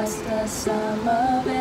just the sum of it.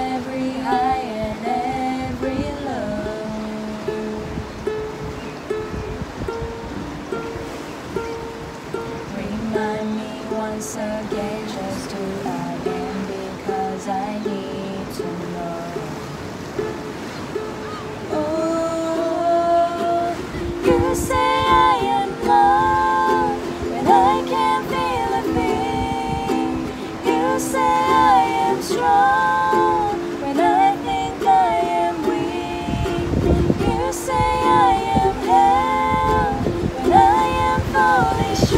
Spanish.